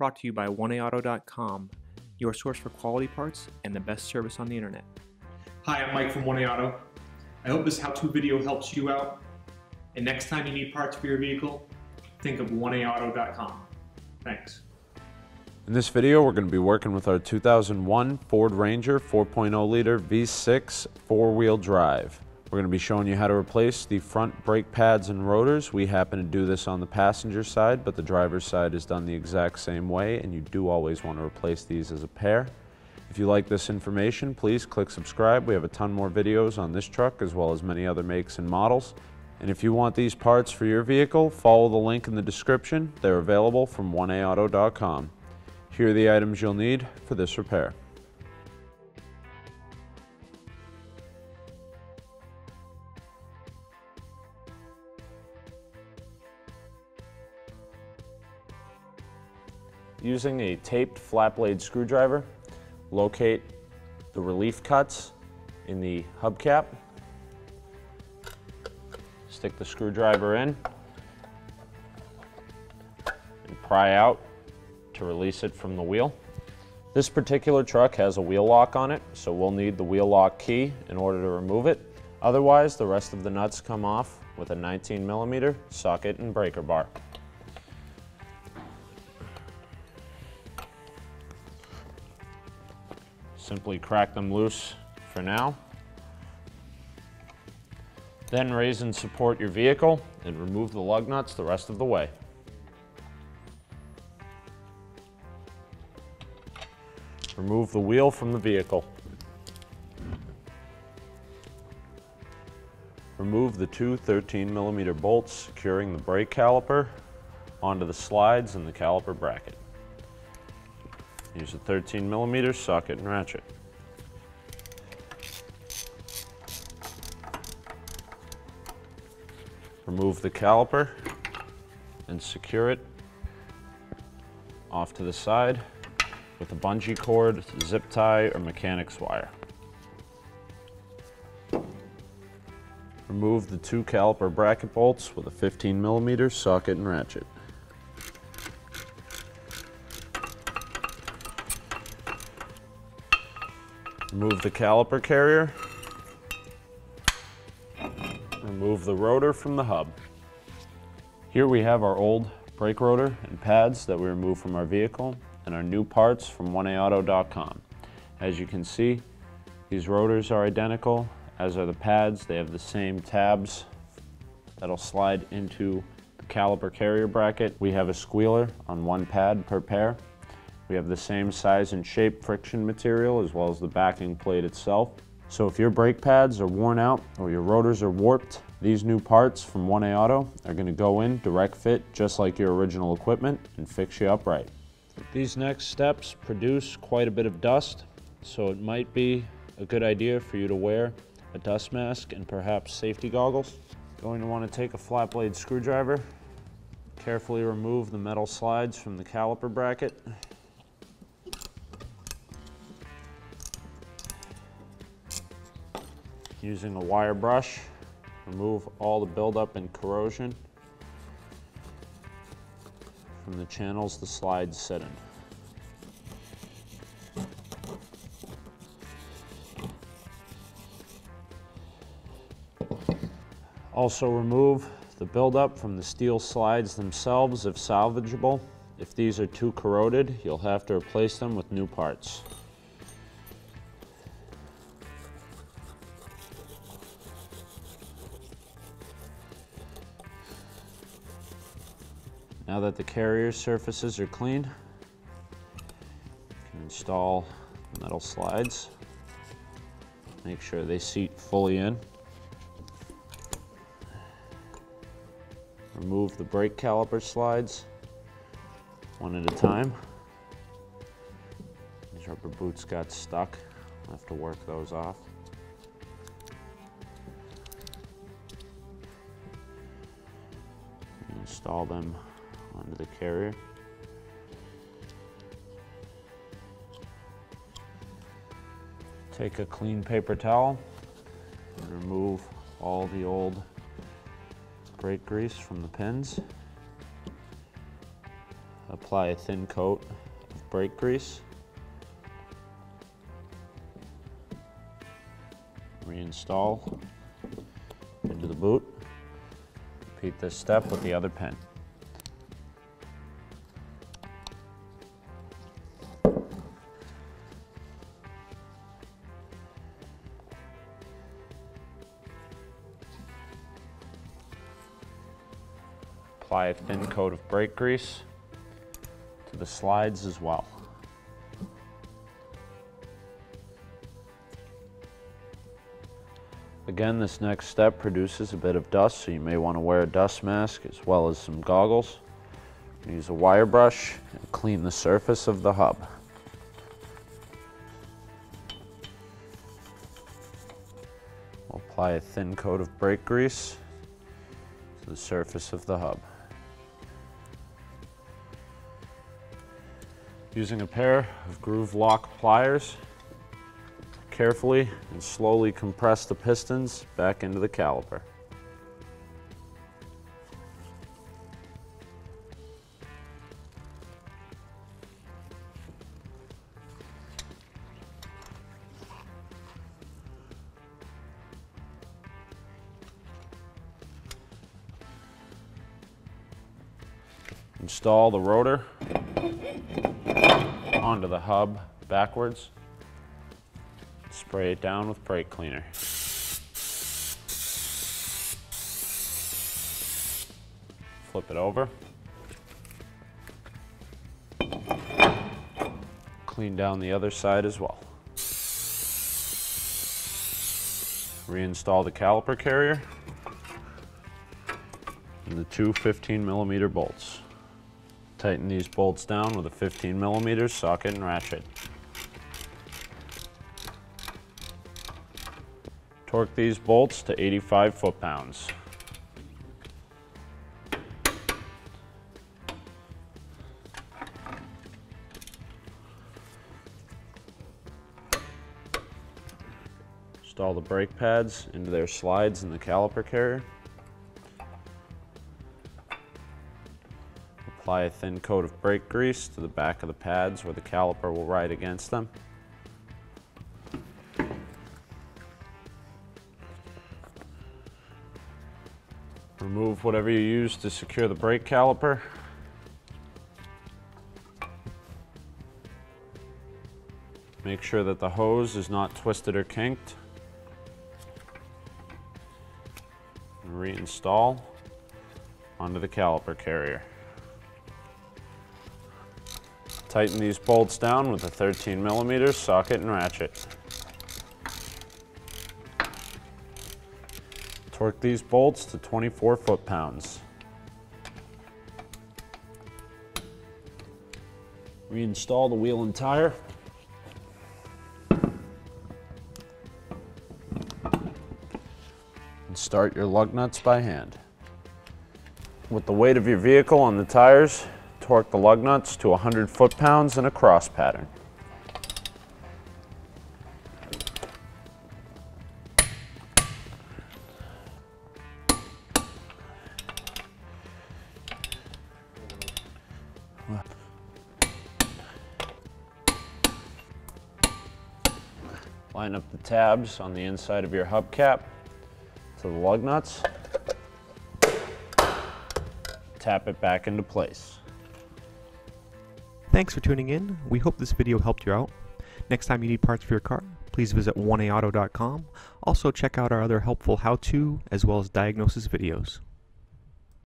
Brought to you by 1AAuto.com, your source for quality parts and the best service on the internet. Hi, I'm Mike from 1A Auto. I hope this how-to video helps you out. And next time you need parts for your vehicle, think of 1AAuto.com. Thanks. In this video, we're going to be working with our 2001 Ford Ranger 4.0 liter V6 four-wheel drive. We're going to be showing you how to replace the front brake pads and rotors. We happen to do this on the passenger side, but the driver's side is done the exact same way, and you do always want to replace these as a pair. If you like this information, please click subscribe. We have a ton more videos on this truck as well as many other makes and models. And if you want these parts for your vehicle, follow the link in the description. They're available from 1AAuto.com. Here are the items you'll need for this repair. Using a taped flat blade screwdriver, locate the relief cuts in the hubcap. Stick the screwdriver in and pry out to release it from the wheel. This particular truck has a wheel lock on it, so we'll need the wheel lock key in order to remove it. Otherwise, the rest of the nuts come off with a 19 millimeter socket and breaker bar. Simply crack them loose for now. Then raise and support your vehicle and remove the lug nuts the rest of the way. Remove the wheel from the vehicle. Remove the two 13 millimeter bolts securing the brake caliper onto the slides in the caliper bracket. Use a 13 millimeter socket and ratchet. Remove the caliper and secure it off to the side with a bungee cord, zip tie, or mechanics wire. Remove the two caliper bracket bolts with a 15 millimeter socket and ratchet. Remove the caliper carrier. Remove the rotor from the hub. Here we have our old brake rotor and pads that we removed from our vehicle and our new parts from 1AAuto.com. As you can see, these rotors are identical, as are the pads. They have the same tabs that'll slide into the caliper carrier bracket. We have a squealer on one pad per pair. We have the same size and shape friction material as well as the backing plate itself. So if your brake pads are worn out or your rotors are warped, these new parts from 1A Auto are going to go in direct fit just like your original equipment and fix you up right. These next steps produce quite a bit of dust, so it might be a good idea for you to wear a dust mask and perhaps safety goggles. Going to want to take a flat blade screwdriver, carefully remove the metal slides from the caliper bracket. Using a wire brush, remove all the buildup and corrosion from the channels the slides sit in. Also remove the buildup from the steel slides themselves if salvageable. If these are too corroded, you'll have to replace them with new parts. Now that the carrier surfaces are clean, you can install metal slides. Make sure they seat fully in. Remove the brake caliper slides one at a time. These rubber boots got stuck. I'll have to work those off. Install them onto the carrier. Take a clean paper towel and remove all the old brake grease from the pins. Apply apply a thin coat of brake grease. Reinstall into the boot. Repeat this step with the other pin. Apply a thin coat of brake grease to the slides as well. Again, this next step produces a bit of dust, so you may want to wear a dust mask as well as some goggles. Use a wire brush and clean the surface of the hub. Apply a thin coat of brake grease to the surface of the hub. Using a pair of groove lock pliers, carefully and slowly compress the pistons back into the caliper. Install the rotor onto the hub backwards. Spray it down with brake cleaner. Flip it over. Clean down the other side as well. Reinstall the caliper carrier and the two 15 millimeter bolts. Tighten these bolts down with a 15 millimeter socket and ratchet. Torque these bolts to 85 foot-pounds. Install the brake pads into their slides in the caliper carrier. Apply a thin coat of brake grease to the back of the pads where the caliper will ride against them. Remove whatever you use to secure the brake caliper. Make sure that the hose is not twisted or kinked. Reinstall onto the caliper carrier. Tighten these bolts down with a 13 millimeter socket and ratchet. Torque these bolts to 24 foot-pounds. Reinstall the wheel and tire. And start your lug nuts by hand. With the weight of your vehicle on the tires, torque the lug nuts to 100 foot-pounds in a cross pattern. Line up the tabs on the inside of your hubcap to the lug nuts. Tap it back into place. Thanks for tuning in. We hope this video helped you out. Next time you need parts for your car, please visit 1aauto.com. Also check out our other helpful how-to as well as diagnosis videos.